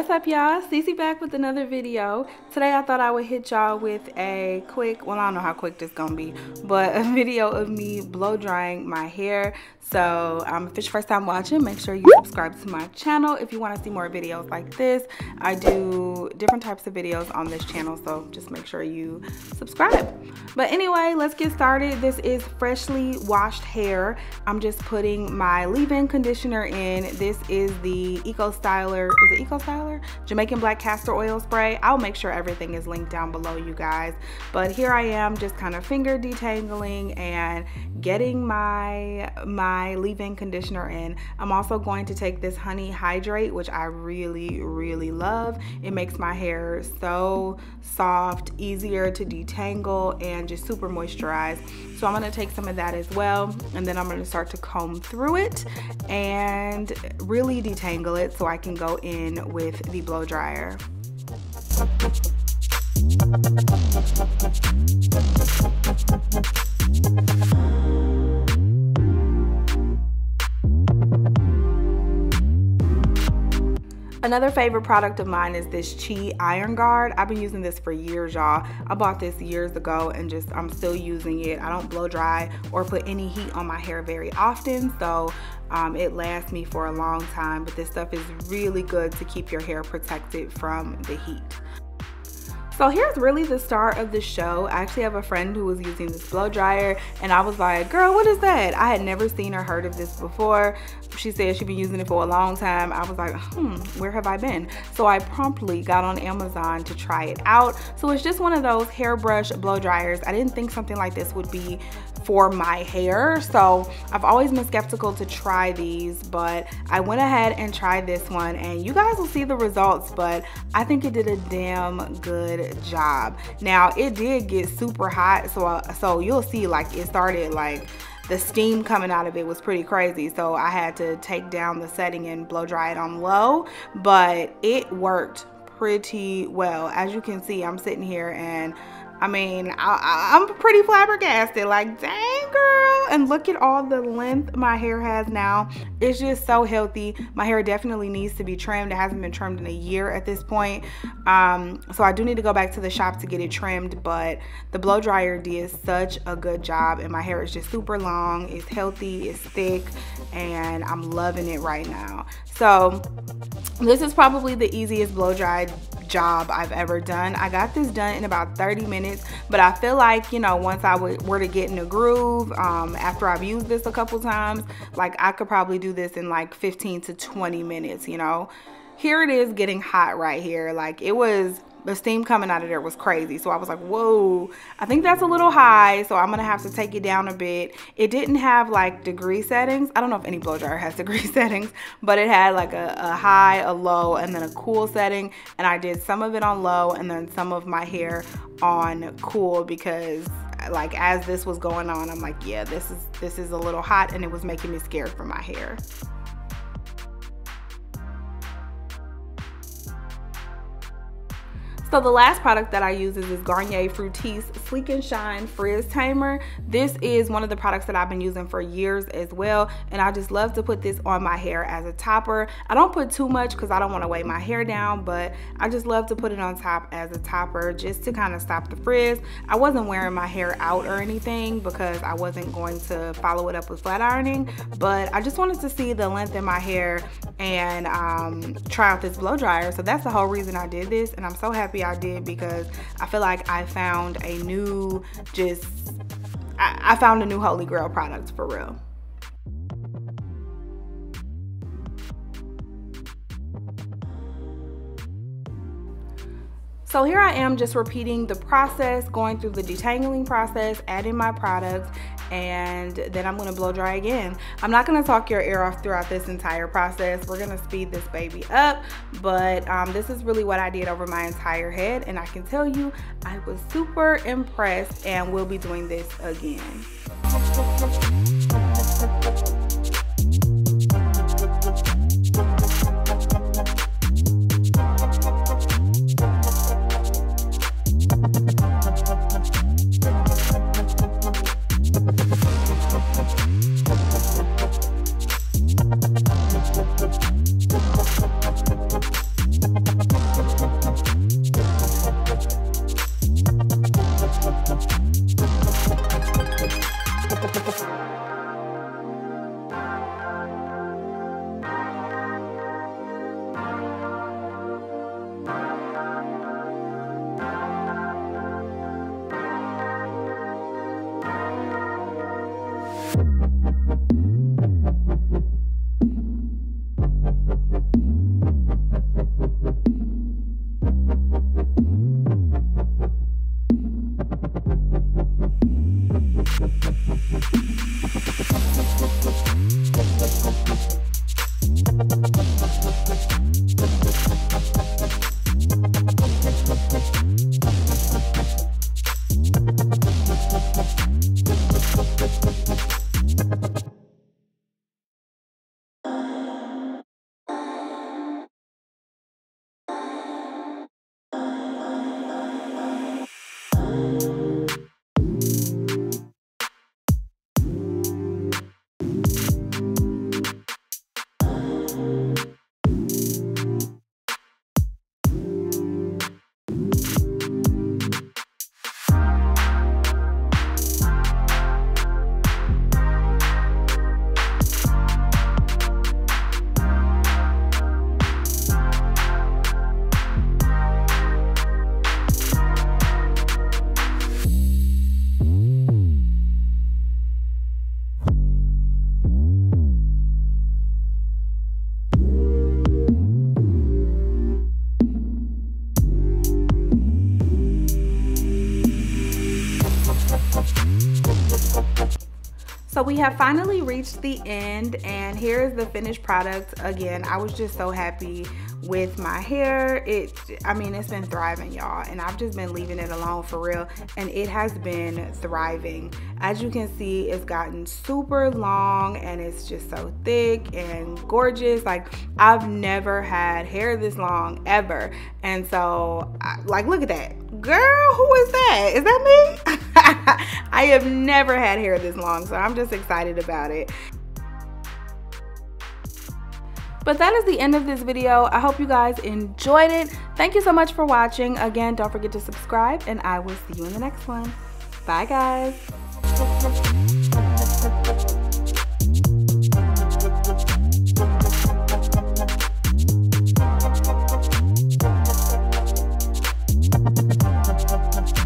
What's up y'all? Cece back with another video. Today I thought I would hit y'all with a quick, well I don't know how quick this gonna be, but a video of me blow drying my hair. So um, if it's your first time watching, make sure you subscribe to my channel if you want to see more videos like this. I do different types of videos on this channel, so just make sure you subscribe. But anyway, let's get started. This is freshly washed hair. I'm just putting my leave-in conditioner in. This is the Eco Styler, is it Eco Styler? Jamaican Black Castor Oil Spray. I'll make sure everything is linked down below you guys. But here I am just kind of finger detangling and getting my, my leave-in conditioner in. I'm also going to take this Honey Hydrate, which I really, really love. It makes my hair so soft, easier to detangle, and just super moisturized. So I'm gonna take some of that as well, and then I'm gonna start to comb through it and really detangle it so I can go in with the blow dryer. Another favorite product of mine is this Chi Iron Guard. I've been using this for years, y'all. I bought this years ago and just I'm still using it. I don't blow dry or put any heat on my hair very often, so um, it lasts me for a long time. But this stuff is really good to keep your hair protected from the heat. So here's really the start of the show. I actually have a friend who was using this blow dryer and I was like, girl, what is that? I had never seen or heard of this before. She said she'd been using it for a long time. I was like, hmm, where have I been? So I promptly got on Amazon to try it out. So it's just one of those hairbrush blow dryers. I didn't think something like this would be for my hair. So I've always been skeptical to try these, but I went ahead and tried this one and you guys will see the results, but I think it did a damn good job. Now it did get super hot, so, uh, so you'll see like it started like the steam coming out of it was pretty crazy. So I had to take down the setting and blow dry it on low, but it worked pretty well. As you can see, I'm sitting here and I mean, I, am pretty flabbergasted. Like, dang, girl. And look at all the length my hair has now. It's just so healthy. My hair definitely needs to be trimmed. It hasn't been trimmed in a year at this point. Um, so I do need to go back to the shop to get it trimmed. But the blow dryer did such a good job. And my hair is just super long. It's healthy. It's thick. And I'm loving it right now. So this is probably the easiest blow dry job I've ever done. I got this done in about 30 minutes, but I feel like, you know, once I were to get in the groove, um, after I've used this a couple times, like I could probably do this in like 15 to 20 minutes, you know. Here it is getting hot right here. Like it was the steam coming out of there was crazy. So I was like, whoa, I think that's a little high. So I'm going to have to take it down a bit. It didn't have like degree settings. I don't know if any blow dryer has degree settings, but it had like a, a high, a low, and then a cool setting. And I did some of it on low and then some of my hair on cool because like as this was going on, I'm like, yeah, this is, this is a little hot and it was making me scared for my hair. So the last product that I use is this Garnier Fructis Sleek and Shine Frizz Tamer. This is one of the products that I've been using for years as well. And I just love to put this on my hair as a topper. I don't put too much because I don't want to weigh my hair down, but I just love to put it on top as a topper just to kind of stop the frizz. I wasn't wearing my hair out or anything because I wasn't going to follow it up with flat ironing, but I just wanted to see the length in my hair and um, try out this blow dryer. So that's the whole reason I did this. And I'm so happy I did because I feel like I found a new, just, I, I found a new Holy Grail product for real. So here I am just repeating the process, going through the detangling process, adding my products, and then I'm gonna blow dry again. I'm not gonna talk your ear off throughout this entire process. We're gonna speed this baby up, but um, this is really what I did over my entire head, and I can tell you, I was super impressed and we'll be doing this again. So we have finally reached the end and here is the finished product. Again, I was just so happy with my hair. It, I mean, it's been thriving, y'all, and I've just been leaving it alone for real, and it has been thriving. As you can see, it's gotten super long and it's just so thick and gorgeous. Like, I've never had hair this long ever. And so, like, look at that. Girl, who is that? Is that me? I have never had hair this long, so I'm just excited about it. But that is the end of this video. I hope you guys enjoyed it. Thank you so much for watching. Again, don't forget to subscribe and I will see you in the next one. Bye guys.